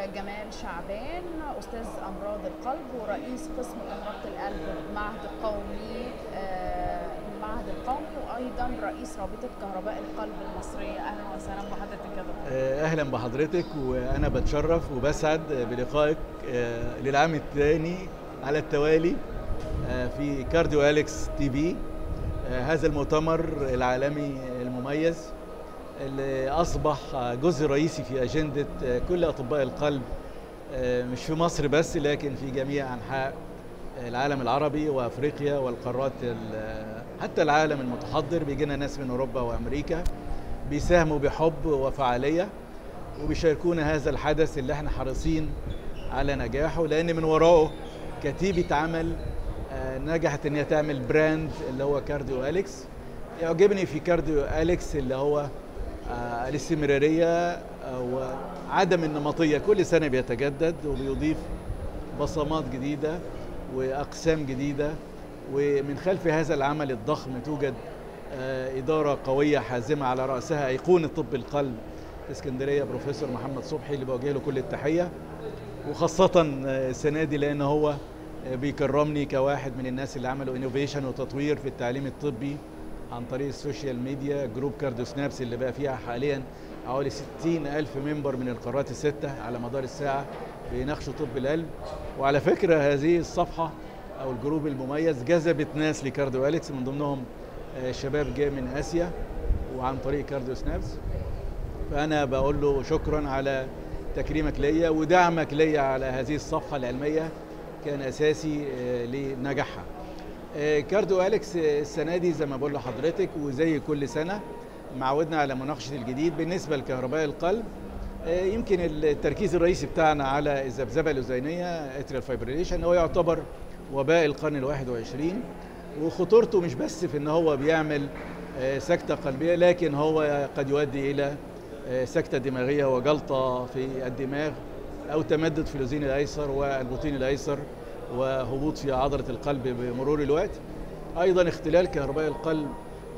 معانا أستاذ أمراض القلب ورئيس قسم أمراض القلب بالمعهد القومي آه، المعهد القومي وأيضا رئيس رابطة كهرباء القلب المصرية. أهلا وسهلا بحضرتك يا دكتور. أهلا بحضرتك وأنا بتشرف وبسعد بلقائك آه، للعام الثاني على التوالي آه، في كارديو أليكس تي في هذا المؤتمر العالمي المميز. اللي أصبح جزء رئيسي في آه، كل أطباء القلب آه، مش في مصر بس لكن في جميع أنحاء العالم العربي وأفريقيا والقارات ال- حتى العالم المتحضر بيجينا ناس من أوروبا وأمريكا بيساهموا بحب وفعالية وبيشاركونا هذا الحدث اللي إحنا حريصين على نجاحه لأن من وراءه كتيبة عمل آه، نجحت إن هي تعمل brand اللي هو كارديو أليكس. يعجبني في كارديو أليكس اللي هو الاستمرارية آه، وعدم النمطية. كل سنة بيتجدد وبيضيف بصمات جديدة وأقسام جديدة ومن خلف هذا العمل الضخم توجد آه، إدارة قوية حازمة على رأسها أيقونة طب القلب اسكندريه بروفيسور محمد صبحي اللي بوجه له كل التحية. وخاصة آه، السنة دي لأن هو آه، بيكرمني كواحد من الناس اللي عملوا innovation وتطوير في التعليم الطبي. عن طريق ال social media group كارديو سنابس اللي بقى فيها حاليا حوالي 60 ألف member من القارات الستة على مدار الساعة بيناقشوا طب القلب وعلى فكرة هذه الصفحة أو ال group المميز جذبت ناس لكارديو أليكس من ضمنهم آه، شباب جاي من آسيا وعن طريق كارديو سنابس. فأنا بقول له شكرا على تكريمك ليا ودعمك ليا على هذه الصفحة العلمية كان أساسي آه، لنجاحها. آه، كارديو أليكس آه، السنة دي زي ما بقول لحضرتك وزي كل سنة معودنا على مناقشة الجديد بالنسبة لكهرباء القلب. آه، يمكن التركيز الرئيسي بتاعنا على الذبذبة الأذينية atrial fibrillation هو يعتبر وباء القرن الواحد وعشرين. وخطورته مش بس في إن هو بيعمل سكتة قلبية لكن هو قد يؤدي إلى آه، سكتة دماغية وجلطة في الدماغ أو تمدد في الأذين الأيسر والبطين الأيسر. وهبوط في عضلة القلب بمرور الوقت. أيضا اختلال كهرباء القلب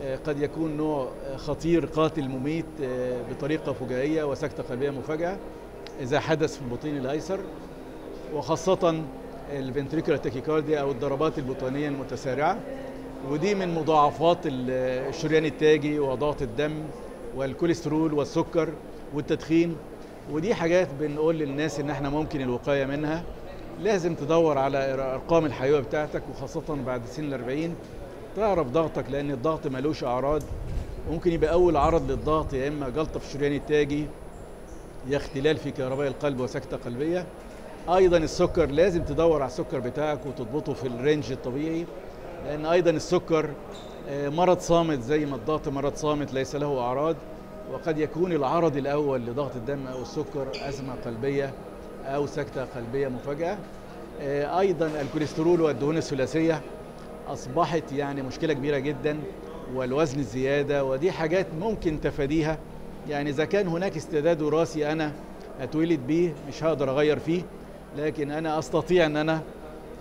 آه، قد يكون نوع آه، خطير قاتل مميت آه، بطريقة فجائية وسكتة قلبية مفاجئة إذا حدث في البطين الأيسر. وخاصة ال ventricular tachycardia أو الضربات البطينية المتسارعة. ودي من مضاعفات ال- الشريان التاجي وضغط الدم والكوليسترول والسكر والتدخين. ودي حاجات بنقول للناس إن إحنا ممكن الوقاية منها. لازم تدور على أرقام الحيوية بتاعتك وخاصة بعد سن الأربعين تعرف ضغطك لأن الضغط ملوش أعراض. ممكن يبقى أول عرض للضغط يا إما جلطة في الشريان التاجي يا اختلال في كهرباء القلب وسكتة قلبية. أيضا السكر لازم تدور على السكر بتاعك وتضبطه في ال range الطبيعي لأن أيضا السكر آه، مرض صامت زي ما الضغط مرض صامت ليس له أعراض. وقد يكون العرض الأول لضغط الدم أو السكر أزمة قلبية. أو سكتة قلبية مفاجئه آه، أيضا الكوليسترول والدهون الثلاثية أصبحت يعني مشكلة كبيرة جدا والوزن الزيادة ودي حاجات ممكن تفاديها. يعني إذا كان هناك استعداد وراثي أنا أتولد بيه مش هقدر أغير فيه لكن أنا أستطيع إن أنا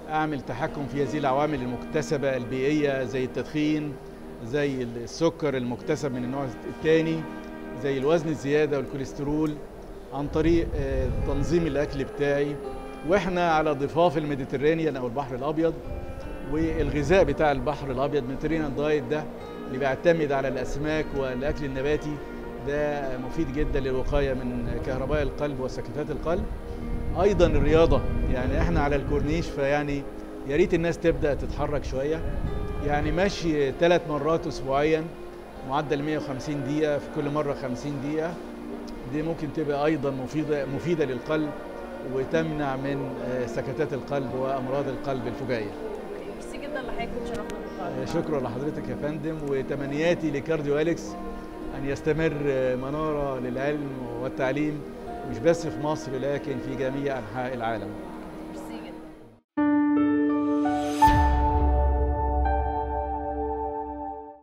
أعمل تحكم في هذه العوامل المكتسبة البيئية زي التدخين زي السكر المكتسب من النوع الثاني زي الوزن الزيادة والكوليسترول. عن طريق آه، تنظيم الأكل بتاعي. وإحنا على ضفاف ال Mediterranean أو البحر الأبيض والغذاء بتاع البحر الأبيض Mediterranean diet ده اللي بيعتمد على الأسماك والأكل النباتي ده مفيد جدا للوقاية من كهرباء القلب وسكتات القلب. أيضا الرياضة يعني إحنا على الكورنيش فيعني يا ريت الناس تبدأ تتحرك شوية. يعني مشي ثلاث مرات اسبوعيا معدل 150 دقيقة في كل مرة 50 دقيقة. دي ممكن تبقى أيضا مفيده مفيدة للقلب وتمنع من آه، سكتات القلب وأمراض القلب الفجائية. ميرسي جدا لحضرتك آه، شكرا لحضرتك يا فندم وتمنياتي ل Cardio Alex أن يستمر آه، منارة للعلم والتعليم مش بس في مصر لكن في جميع أنحاء العالم.